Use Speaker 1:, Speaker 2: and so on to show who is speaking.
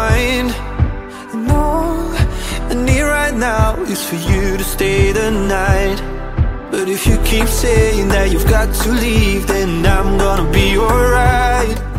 Speaker 1: mind. And all I need right now is for you to stay the night. But if you keep saying that you've got to leave Then I'm gonna be alright